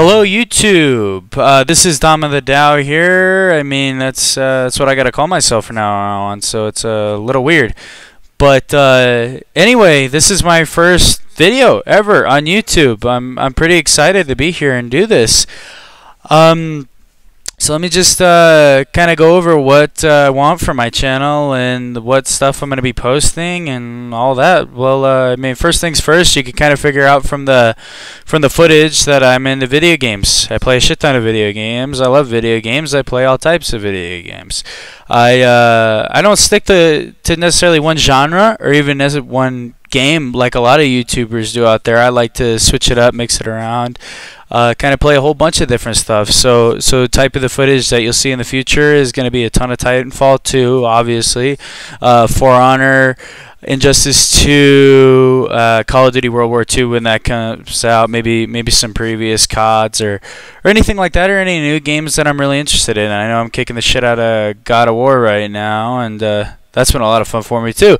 Hello, YouTube. Uh, this is Dom of the Dao here. I mean, that's uh, that's what I gotta call myself from now on. So it's a little weird. But uh, anyway, this is my first video ever on YouTube. I'm I'm pretty excited to be here and do this. Um, so let me just uh, kind of go over what uh, I want for my channel and what stuff I'm going to be posting and all that. Well, uh, I mean, first things first, you can kind of figure out from the from the footage that I'm into video games. I play a shit ton of video games. I love video games. I play all types of video games. I uh, I don't stick to to necessarily one genre or even as one game like a lot of YouTubers do out there. I like to switch it up, mix it around uh, kind of play a whole bunch of different stuff. So, so type of the footage that you'll see in the future is going to be a ton of Titanfall 2, obviously, uh, For Honor, Injustice 2, uh, Call of Duty World War 2 when that comes out. Maybe, maybe some previous CODs or, or anything like that, or any new games that I'm really interested in. I know I'm kicking the shit out of God of War right now, and uh, that's been a lot of fun for me too.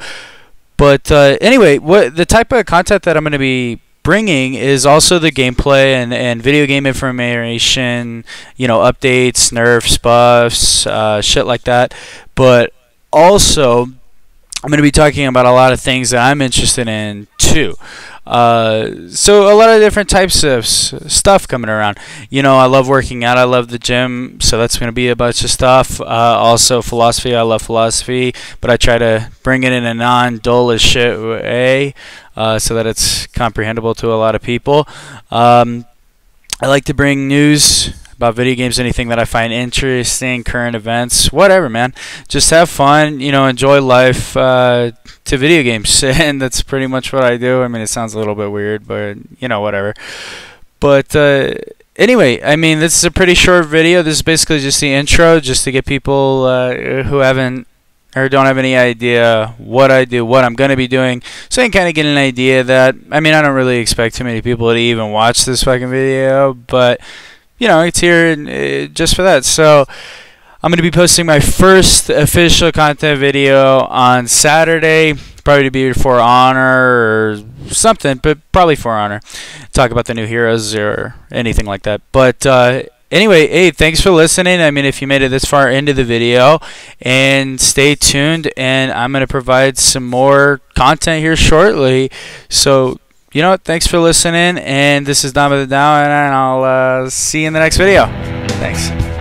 But uh, anyway, what the type of content that I'm going to be bringing is also the gameplay and, and video game information, you know, updates, nerfs, buffs, uh, shit like that. But also, I'm going to be talking about a lot of things that I'm interested in too. Uh, so a lot of different types of stuff coming around. You know, I love working out. I love the gym, so that's going to be a bunch of stuff. Uh, also, philosophy. I love philosophy, but I try to bring it in a non-dull as shit way, uh, so that it's comprehensible to a lot of people. Um, I like to bring news about video games, anything that I find interesting, current events, whatever, man. Just have fun, you know, enjoy life uh, to video games, and that's pretty much what I do. I mean, it sounds a little bit weird, but you know, whatever. But uh, anyway, I mean, this is a pretty short video. This is basically just the intro, just to get people uh, who haven't or don't have any idea what I do, what I'm going to be doing, so you can kind of get an idea that, I mean, I don't really expect too many people to even watch this fucking video, but you know, it's here uh, just for that. So I'm going to be posting my first official content video on Saturday, probably to be for Honor or something, but probably for Honor. Talk about the new heroes or anything like that. But uh, anyway, hey, thanks for listening. I mean, if you made it this far into the video, and stay tuned, and I'm going to provide some more content here shortly. So you know what? Thanks for listening. And this is Dom of the Dao, and I'll uh, see you in the next video. Thanks.